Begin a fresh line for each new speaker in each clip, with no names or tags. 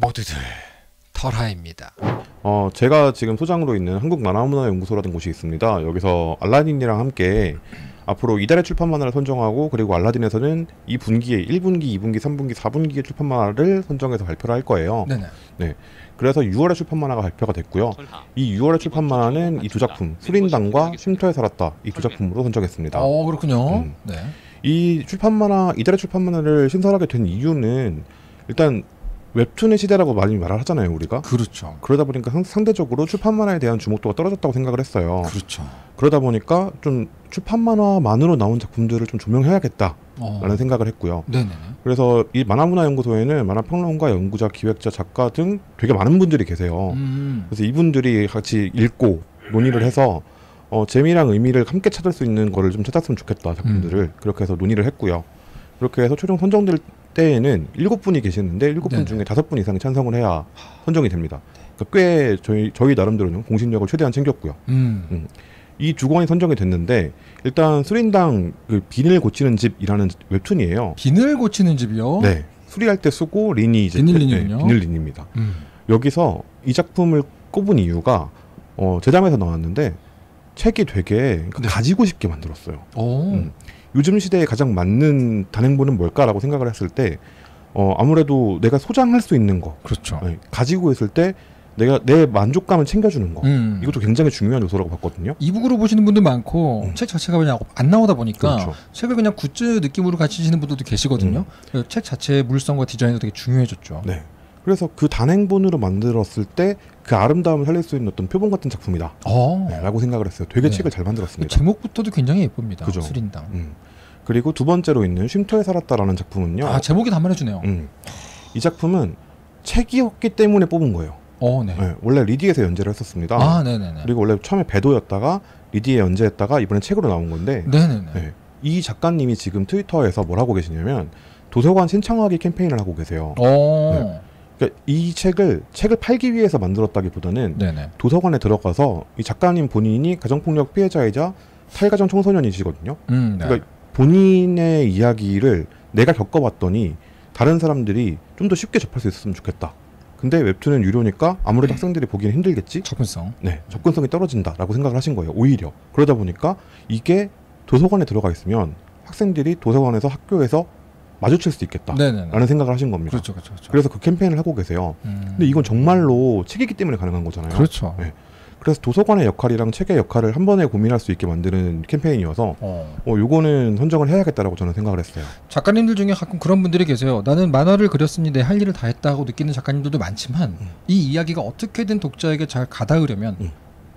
모두들 털하입니다.
어, 제가 지금 소장으로 있는 한국 만화문화연구소라는 곳이 있습니다. 여기서 알라딘이랑 함께 앞으로 이달의 출판 만화를 선정하고 그리고 알라딘에서는 이 분기에 1분기, 2분기, 3분기, 4분기의 출판 만화를 선정해서 발표를 할 거예요.
네네.
네. 그래서 6월에 출판 만화가 발표가 됐고요. 이 6월에 출판 만화는 이 두 작품, 수린당과 쉼터에 살았다 이 두 작품으로 선정했습니다.
어 그렇군요.
음.
네.
이 출판 만화 이달의 출판 만화를 신설하게 된 이유는 일단 웹툰의 시대라고 많이 말을 하잖아요, 우리가.
그렇죠.
그러다 보니까 상- 상대적으로 출판 만화에 대한 주목도가 떨어졌다고 생각을 했어요.
그렇죠.
그러다 보니까 좀 출판 만화만으로 나온 작품들을 좀 조명해야겠다라는
어.
생각을 했고요.
네네네.
그래서 이 만화문화연구소에는 만화평론가, 연구자, 기획자, 작가 등 되게 많은 분들이 계세요.
음.
그래서 이분들이 같이 읽고 논의를 해서 어, 재미랑 의미를 함께 찾을 수 있는 거를 좀 찾았으면 좋겠다 작품들을
음.
그렇게 해서 논의를 했고요. 그렇게 해서 최종 선정될 때에는 일곱 분이 계시는데 일곱 분. 중에 다섯 분 이상이 찬성을 해야 선정이 됩니다. 그러니까 꽤 저희 저희 나름대로는 공신력을 최대한 챙겼고요.
음.
이두 권이 선정이 됐는데 일단 수린당 그 비닐 고치는 집이라는 웹툰이에요.
비늘 고치는 집이요.
네. 수리할 때 쓰고 린이 이제
비닐린이군요.
네, 비닐린입니다.
음.
여기서 이 작품을 꼽은 이유가 어, 재담에서 나왔는데 책이 되게
네.
가지고 싶게 만들었어요.
오.
음. 요즘 시대에 가장 맞는 단행본은 뭘까라고 생각을 했을 때 어, 아무래도 내가 소장할 수 있는 거
그렇죠.
네, 가지고 있을 때 내가 내 만족감을 챙겨주는 거
음.
이것도 굉장히 중요한 요소라고 봤거든요.
이북으로 보시는 분도 많고
음.
책 자체가 그냥 안 나오다 보니까
그렇죠.
책을 그냥 굿즈 느낌으로 가지시는 분들도 계시거든요. 그래서 책 자체의 물성과 디자인도 되게 중요해졌죠.
네. 그래서 그 단행본으로 만들었을 때 그 아름다움을 살릴 수 있는 어떤 표본 같은 작품이다.
어.
네, 라고 생각을 했어요. 되게
네.
책을 잘 만들었습니다.
제목부터도 굉장히 예쁩니다.
그죠.
수린당.
음. 그리고 두 번째로 있는 쉼터에 살았다라는 작품은요.
아 제목이 다 말해주네요.
음. 이 작품은 책이었기 때문에 뽑은 거예요.
어, 네.
네, 원래 리디에서 연재를 했었습니다.
아, 네네네.
그리고 원래 처음에 배도였다가 리디에 연재했다가 이번에 책으로 나온 건데
네네네.
네. 이 작가님이 지금 트위터에서 뭘 하고 계시냐면 도서관 신청하기 캠페인을 하고 계세요.
어,
그러니까 이 책을 책을 팔기 위해서 만들었다기보다는
네. 네
도서관에 들어가서 이 작가님 본인이 가정폭력 피해자이자 탈가정 청소년이시거든요.
음, 네.
그러니까 본인의 이야기를 내가 겪어봤더니 다른 사람들이 좀 더 쉽게 접할 수 있었으면 좋겠다. 근데 웹툰은 유료니까 아무래도 학생들이 보기는 힘들겠지.
접근성.
네, 접근성이 떨어진다라고 생각을 하신 거예요. 오히려 그러다 보니까 이게 도서관에 들어가 있으면 학생들이 도서관에서 학교에서 마주칠 수 있겠다라는
네네네.
생각을 하신 겁니다.
그렇죠, 그렇죠, 그렇죠.
그래서 그 캠페인을 하고 계세요.
음.
근데 이건 정말로 책이기 때문에 가능한 거잖아요.
그렇죠.
네. 그래서 도서관의 역할이랑 책의 역할을 한 번에 고민할 수 있게 만드는 캠페인이어서
어.
어, 요거는 선정을 해야겠다라고 저는 생각을 했어요.
작가님들 중에 가끔 그런 분들이 계세요. 나는 만화를 그렸으니 내 할 일을 다 했다고 느끼는 작가님들도 많지만
음.
이 이야기가 어떻게든 독자에게 잘 가닿으려면
음.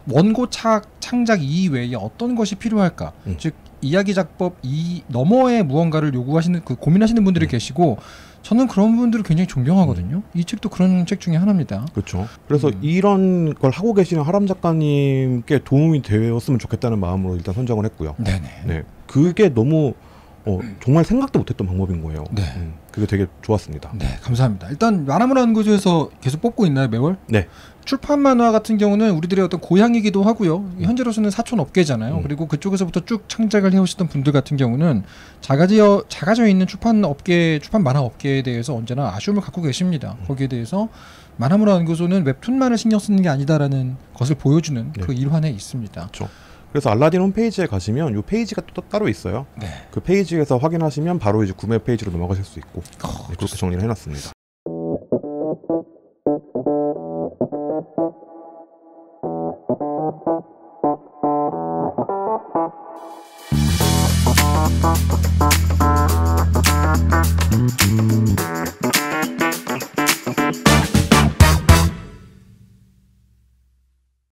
원고 차, 창작 이외에 어떤 것이 필요할까?
음.
즉 이야기 작법 이 너머의 무언가를 요구하시는 그 고민하시는 분들이
음.
계시고 저는 그런 분들을 굉장히 존경하거든요. 이 책도 그런 책 중에 하나입니다.
그렇죠. 그래서
음.
이런 걸 하고 계시는 하람 작가님께 도움이 되었으면 좋겠다는 마음으로 일단 선정을 했고요.
네네.
네, 그게 너무 어, 정말 생각도 못했던 방법인 거예요.
네.
음, 그게 되게 좋았습니다.
네, 감사합니다. 일단 만화문화 연구소에서 계속 뽑고 있나요, 매월?
네.
출판 만화 같은 경우는 우리들의 어떤 고향이기도 하고요. 현재로서는 사촌 업계잖아요.
음.
그리고 그쪽에서부터 쭉 창작을 해오시던 분들 같은 경우는 작아져 작아져 있는 출판 업계, 출판 만화 업계에 대해서 언제나 아쉬움을 갖고 계십니다.
음.
거기에 대해서 만화문화 연구소는 웹툰만을 신경 쓰는 게 아니다라는 것을 보여주는
네.
그 일환에 있습니다.
그래서 알라딘 홈페이지에 가시면 이 페이지가 또 따로 있어요.
네.
그 페이지에서 확인하시면 바로 이제 구매 페이지로 넘어가실 수 있고
어,
네, 그렇게 정리를 해놨습니다.